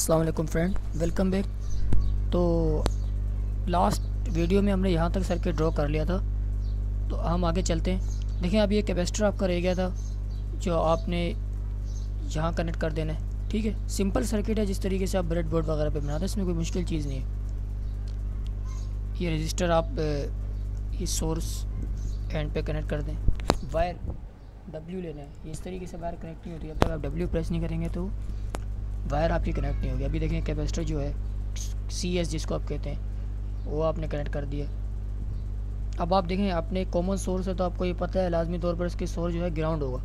السلام علیکم friend, welcome back. تو لاسٹ ویڈیو میں ہم نے یہاں تک سرکٹ ڈرا کر لیا تھا۔ تو ہم آگے چلتے ہیں۔ دیکھیں اب یہ کیپیسٹر آپ کا رہ گیا تھا، جو آپ نے یہاں کنیکٹ کر دینا ہے۔ ٹھیک ہے سمپل سرکٹ ہے، جس طریقے سے آپ بریڈ بورڈ وغیرہ پہ بناتے ہیں، اس میں کوئی مشکل چیز نہیں ہے۔ یہ رجسٹر آپ یہ سورس اینڈ پہ کنیکٹ کر دیں۔ وائر ڈبلیو لینا ہے۔ اس طریقے سے وائر کنیکٹ نہیں ہوتی جب تک آپ ڈبلیو پریس نہیں کریں گے تو وائر آپ کی کنیکٹ نہیں ہوگی۔ ابھی دیکھیں کیپیسٹر جو ہے سی ایس جس کو آپ کہتے ہیں، وہ آپ نے کنیکٹ کر دیا۔ اب آپ دیکھیں اپنے کامن سورس ہے تو آپ کو یہ پتہ ہے، لازمی طور پر اس کے سورس جو ہے گراؤنڈ ہوگا۔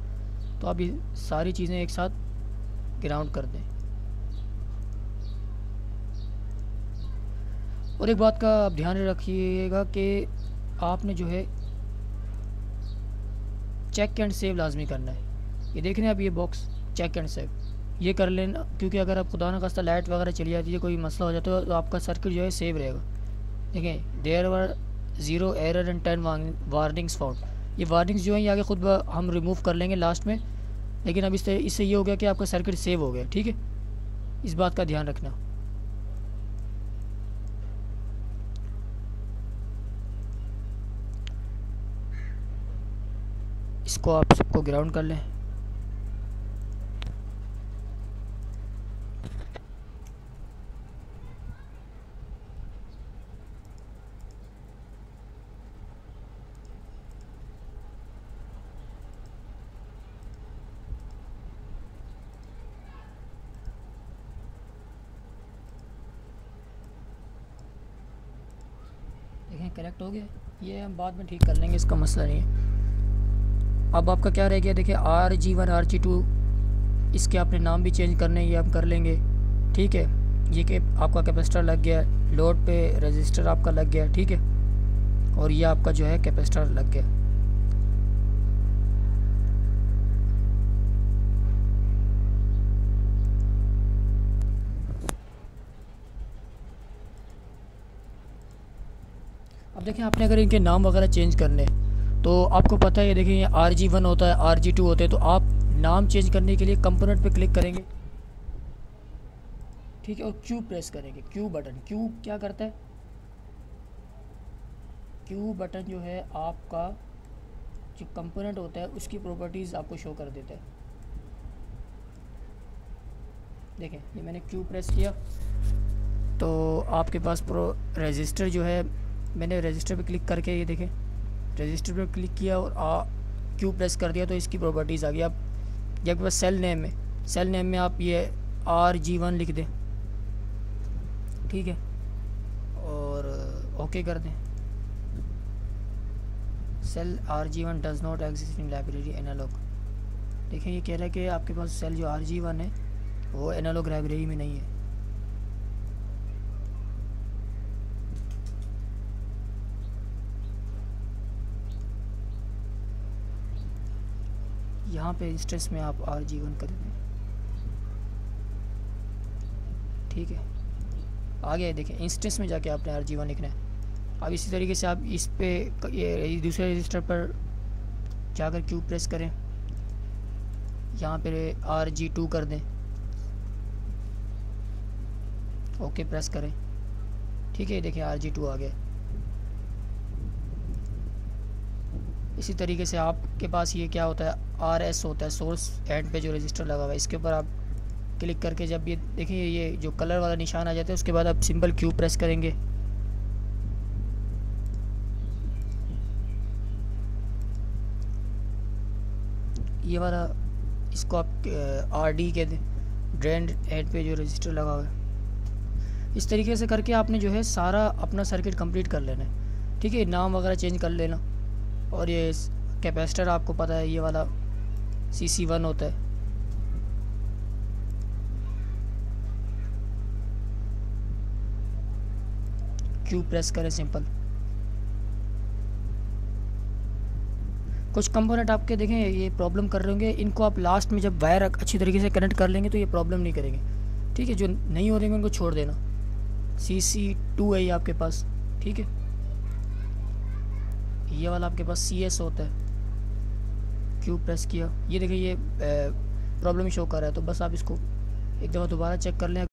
تو آپ یہ ساری چیزیں ایک ساتھ گراؤنڈ کر دیں۔ اور ایک بات کا آپ دھیان رکھیے گا کہ آپ نے جو ہے چیک اینڈ سیو لازمی کرنا ہے۔ یہ دیکھ رہے ہیں اب یہ باکس چیک اینڈ سیو یہ کر لینا کیونکہ اگر آپ خدا نخواستہ لائٹ وغیرہ چلی جاتی ہے، کوئی مسئلہ ہو جاتا ہے، تو آپ کا سرکٹ جو ہے سیو رہے گا۔ دیکھیں there were zero error and ten warnings found یہ وارننگس جو ہیں، یہ آگے خود ہم ریموو کر لیں گے لاسٹ میں۔ لیکن اب اس سے اس سے یہ ہو گیا کہ آپ کا سرکٹ سیو ہو گیا، ٹھیک ہے؟ اس بات کا دھیان رکھنا۔ اس کو آپ سب کو گراؤنڈ کر لیں دیکھیں کریکٹ ہو گیا۔ یہ ہم بعد میں ٹھیک کر لیں گے، اس کا مسئلہ نہیں ہے۔ اب آپ کا کیا رہ گیا؟ دیکھیں R G one R G two اس کے آپ نے نام بھی چینج کرنے یہ ہم کر لیں گے۔ ٹھیک ہے؟ یہ کہ آپ کا کیپیسٹر لگ گیا لوڈ پہ رجسٹر آپ کا لگ گیا، ٹھیک ہے؟ اور یہ آپ کا جو ہے کیپیسٹر لگ گیا۔ اب دیکھیں، آپ نے اگر ان کے نام وغیرہ چینج کرنے، تو آپ کو پتہ ہے دیکھیں، یہ آر جی ون ہوتا ہے آر جی ٹو ہوتے ہیں، تو آپ نام چینج کرنے کے لیے کمپوننٹ پہ کلک کریں گے۔ ٹھیک ہے، اور کیو پریس کریں گے۔ کیو بٹن کیو کیا کرتا ہے؟ کیو بٹن جو ہے، آپ کا جو کمپوننٹ ہوتا ہے، اس کی پراپرٹیز آپ کو شو کر دیتا ہے۔ دیکھیں، یہ میں نے کیو پریس کیا، تو آپ کے پاس پرو رجسٹر جو ہے میں نے رجسٹر پہ کلک کر کے یہ دیکھیں۔ رجسٹر پہ کلک کیا اور آ کیو پریس کر دیا تو اس کی پراپرٹیز آ گئی۔ اب یہ آپ کے پاس سیل نیم میں سیل نیم میں آپ یہ آر جی ون لکھ دیں۔ ٹھیک ہے۔ اور اوکے کر دیں۔ Cell R G one does not exist in library analog دیکھیں یہ کہہ رہا ہے کہ آپ کے پاس سیل جو آر جی ون ہے وہ اینالوگ لائبریری میں نہیں ہے۔ یہاں پہ انسٹنس میں آپ آر جی ون کر دیں ٹھیک ہے۔ آگے دیکھیں انسٹنس میں جا کے آپ نے آر جی ون لکھنا ہے۔ اب اسی طریقے سے آپ اس پہ یہ دوسرے رجسٹر پر جا کر کیو پریس کریں۔ یہاں پہ آر جی ٹو کر دیں۔ اوکے، پریس کریں۔ ٹھیک ہے، دیکھیں آر جی ٹو آ گیا۔ اسی طریقے سے آپ کے پاس یہ کیا ہوتا ہے آر ایس ہوتا ہے سورس اینڈ پہ جو رجسٹر لگا ہوا ہے۔ اس کے اوپر آپ کلک کر کے جب یہ دیکھیں، یہ جو کلر والا نشان آ جاتا ہے، اس کے بعد آپ سمپل کیو پریس کریں گے۔ یہ والا اس کو آپ آر ڈی کے ڈرینڈ اینڈ پہ جو رجسٹر لگا ہوا ہے۔ اس طریقے سے کر کے آپ نے جو ہے سارا اپنا سرکٹ کمپلیٹ کر لینا ہے۔ ٹھیک ہے، نام وغیرہ چینج کر لینا۔ اور یہ کیپیسٹر آپ کو پتہ ہے، یہ والا سی سی ون ہوتا ہے۔ کیو پریس کریں سمپل کچھ کمپوننٹ آپ کے دیکھیں، یہ پرابلم کر رہے ہوں گے۔ ان کو آپ لاسٹ میں جب وائر اچھی طریقے سے کنیکٹ کر لیں گے تو یہ پرابلم نہیں کریں گے۔ ٹھیک ہے، جو نہیں ہو رہے گے ان کو چھوڑ دینا۔ سی سی ٹو ہے یہ آپ کے پاس۔ ٹھیک ہے؟ یہ والا آپ کے پاس سی ایس ہوتا ہے۔ کیوں پریس کیا؟ یہ دیکھیں یہ پرابلم شو کر رہا ہے، تو بس آپ اس کو ایک دفعہ دوبارہ چیک کر لیں۔